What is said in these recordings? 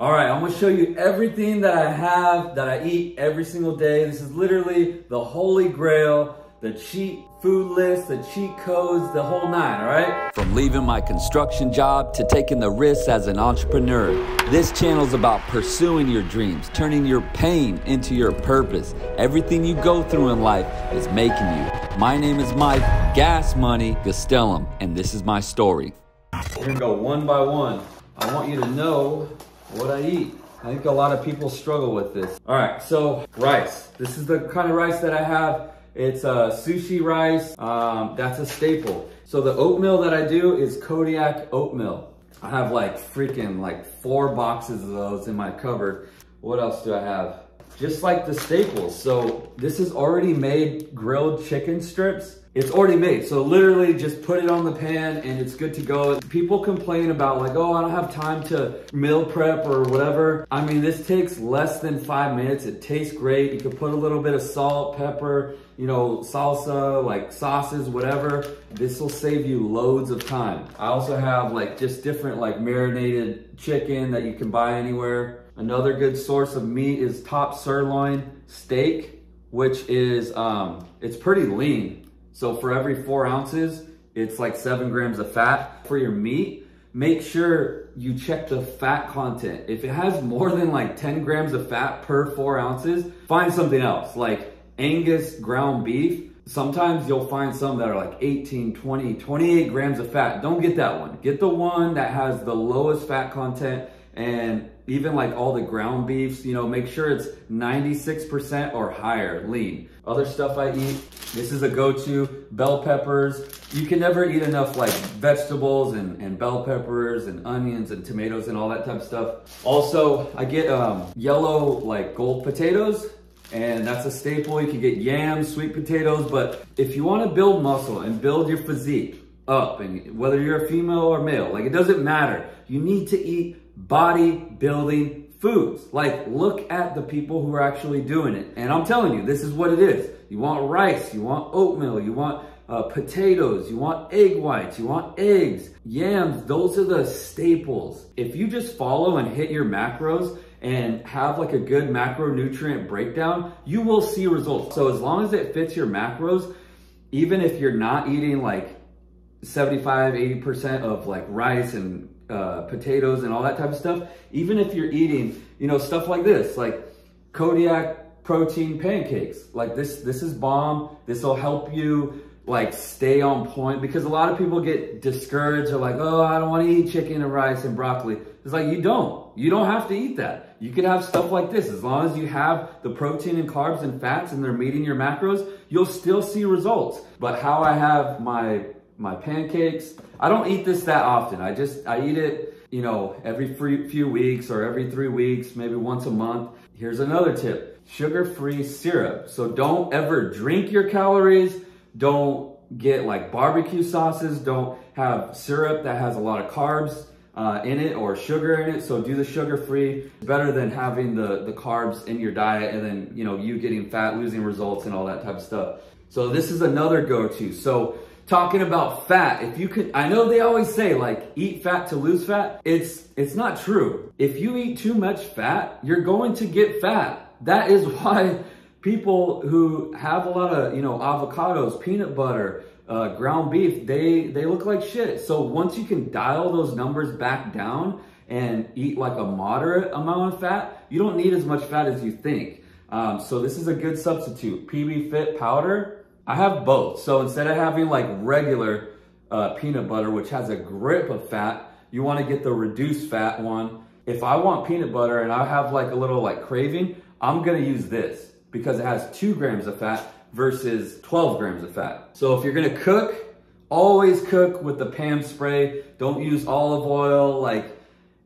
All right, I'm gonna show you everything that I have, that I eat every single day. This is literally the holy grail, the cheat food list, the cheat codes, the whole nine, all right? From leaving my construction job to taking the risks as an entrepreneur, this channel is about pursuing your dreams, turning your pain into your purpose. Everything you go through in life is making you. My name is Mike Gas Money Gastelum, and this is my story. We're gonna go one by one. I want you to know what I eat. I think a lot of people struggle with this. All right, so rice. This is the kind of rice that I have. It's a uh, sushi rice. Um, that's a staple. So the oatmeal that I do is Kodiak oatmeal. I have like freaking like four boxes of those in my cupboard. What else do I have? Just like the staples. So this is already made grilled chicken strips. It's already made, so literally just put it on the pan and it's good to go. People complain about like, oh, I don't have time to meal prep or whatever. I mean, this takes less than five minutes. It tastes great. You can put a little bit of salt, pepper, you know, salsa, like sauces, whatever. This will save you loads of time. I also have like just different like marinated chicken that you can buy anywhere. Another good source of meat is top sirloin steak, which is, um, it's pretty lean. So for every four ounces, it's like seven grams of fat. For your meat, make sure you check the fat content. If it has more than like 10 grams of fat per four ounces, find something else like Angus ground beef. Sometimes you'll find some that are like 18, 20, 28 grams of fat. Don't get that one. Get the one that has the lowest fat content and even like all the ground beefs, you know, make sure it's 96% or higher lean. Other stuff I eat, this is a go-to, bell peppers. You can never eat enough like vegetables and, and bell peppers and onions and tomatoes and all that type of stuff. Also, I get um, yellow like gold potatoes and that's a staple. You can get yams, sweet potatoes, but if you wanna build muscle and build your physique up, and whether you're a female or male, like it doesn't matter, you need to eat bodybuilding foods. Like, look at the people who are actually doing it. And I'm telling you, this is what it is. You want rice, you want oatmeal, you want uh, potatoes, you want egg whites, you want eggs, yams. Those are the staples. If you just follow and hit your macros and have like a good macronutrient breakdown, you will see results. So as long as it fits your macros, even if you're not eating like 75, 80% of like rice and uh, potatoes and all that type of stuff, even if you're eating, you know, stuff like this, like Kodiak protein pancakes, like this, this is bomb. This will help you like stay on point because a lot of people get discouraged. They're like, oh, I don't want to eat chicken and rice and broccoli. It's like, you don't. You don't have to eat that. You could have stuff like this. As long as you have the protein and carbs and fats and they're meeting your macros, you'll still see results. But how I have my my pancakes. I don't eat this that often. I just, I eat it, you know, every few weeks or every three weeks, maybe once a month. Here's another tip, sugar-free syrup. So don't ever drink your calories. Don't get like barbecue sauces. Don't have syrup that has a lot of carbs uh, in it or sugar in it. So do the sugar-free. Better than having the, the carbs in your diet and then, you know, you getting fat, losing results and all that type of stuff. So this is another go-to. So talking about fat. If you could, I know they always say like eat fat to lose fat. It's, it's not true. If you eat too much fat, you're going to get fat. That is why people who have a lot of, you know, avocados, peanut butter, uh, ground beef, they, they look like shit. So once you can dial those numbers back down and eat like a moderate amount of fat, you don't need as much fat as you think. Um, so this is a good substitute. PB Fit powder, I have both. So instead of having like regular uh, peanut butter, which has a grip of fat, you wanna get the reduced fat one. If I want peanut butter and I have like a little like craving, I'm gonna use this because it has two grams of fat versus 12 grams of fat. So if you're gonna cook, always cook with the Pam spray. Don't use olive oil. Like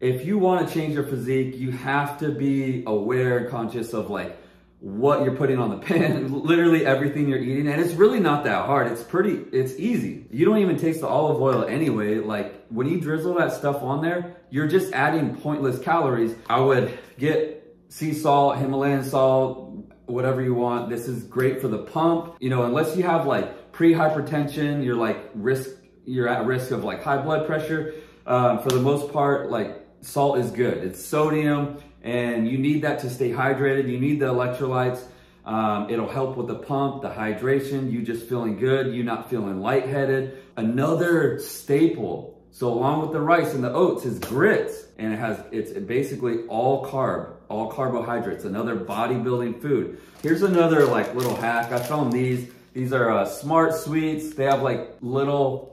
if you wanna change your physique, you have to be aware and conscious of like what you're putting on the pan, literally everything you're eating. And it's really not that hard. It's pretty, it's easy. You don't even taste the olive oil anyway. Like when you drizzle that stuff on there, you're just adding pointless calories. I would get sea salt, Himalayan salt, whatever you want. This is great for the pump. You know, unless you have like pre-hypertension, you're like risk, you're at risk of like high blood pressure. Um, for the most part, like salt is good. It's sodium and you need that to stay hydrated. You need the electrolytes. Um, it'll help with the pump, the hydration, you just feeling good, you not feeling lightheaded. Another staple, so along with the rice and the oats is grits. And it has, it's basically all carb, all carbohydrates, another bodybuilding food. Here's another like little hack. I found these. These are uh, smart sweets. They have like little,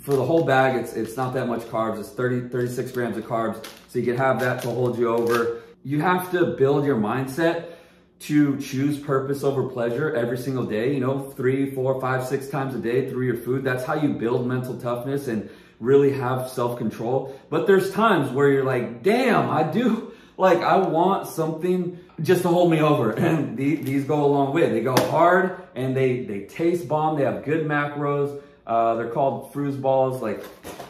for the whole bag, it's, it's not that much carbs. It's 30, 36 grams of carbs. So you can have that to hold you over. You have to build your mindset to choose purpose over pleasure every single day, you know, three, four, five, six times a day through your food. That's how you build mental toughness and really have self-control. But there's times where you're like, damn, I do, like, I want something just to hold me over. And these, these go a long way. They go hard and they, they taste bomb. They have good macros. Uh, they're called Frooze balls. Like,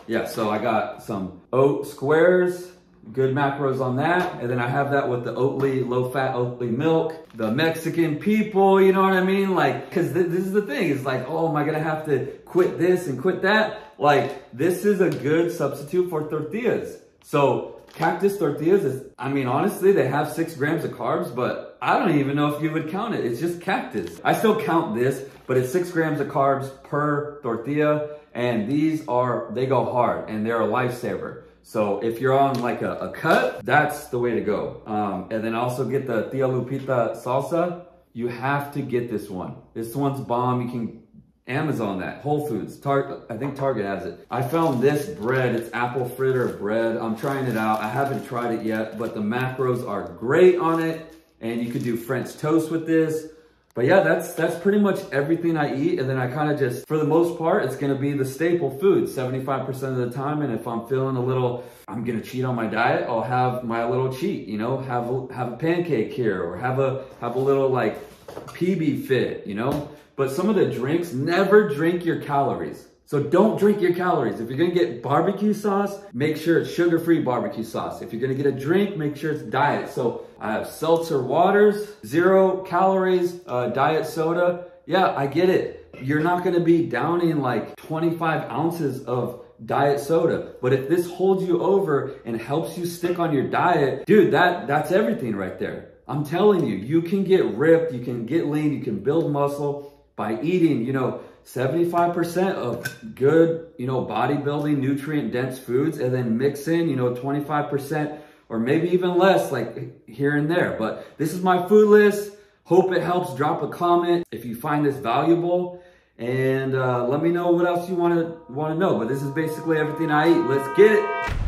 yeah, so I got some oat squares, good macros on that. And then I have that with the Oatly, low fat Oatly milk, the Mexican people, you know what I mean? Like, cause th this is the thing, it's like, oh, am I gonna have to quit this and quit that? Like, this is a good substitute for tortillas. So cactus tortillas is, I mean, honestly, they have six grams of carbs, but I don't even know if you would count it. It's just cactus. I still count this, but it's six grams of carbs per tortilla. And these are, they go hard and they're a lifesaver. So if you're on like a, a cut, that's the way to go. Um, and then also get the Tia Lupita salsa. You have to get this one. This one's bomb. You can Amazon that, Whole Foods, Target, I think Target has it. I found this bread, it's apple fritter bread. I'm trying it out. I haven't tried it yet, but the macros are great on it. And you could do French toast with this. But yeah, that's that's pretty much everything I eat. And then I kind of just, for the most part, it's gonna be the staple food 75% of the time. And if I'm feeling a little, I'm gonna cheat on my diet, I'll have my little cheat, you know, have a, have a pancake here or have a, have a little like PB fit, you know? But some of the drinks, never drink your calories. So don't drink your calories. If you're gonna get barbecue sauce, make sure it's sugar-free barbecue sauce. If you're gonna get a drink, make sure it's diet. So I have seltzer waters, zero calories, uh, diet soda. Yeah, I get it. You're not gonna be downing like 25 ounces of diet soda. But if this holds you over and helps you stick on your diet, dude, that that's everything right there. I'm telling you, you can get ripped, you can get lean, you can build muscle by eating, you know, 75% of good, you know, bodybuilding, nutrient dense foods, and then mix in, you know, 25% or maybe even less, like here and there. But this is my food list. Hope it helps. Drop a comment if you find this valuable. And uh, let me know what else you want to want to know. But this is basically everything I eat. Let's get it.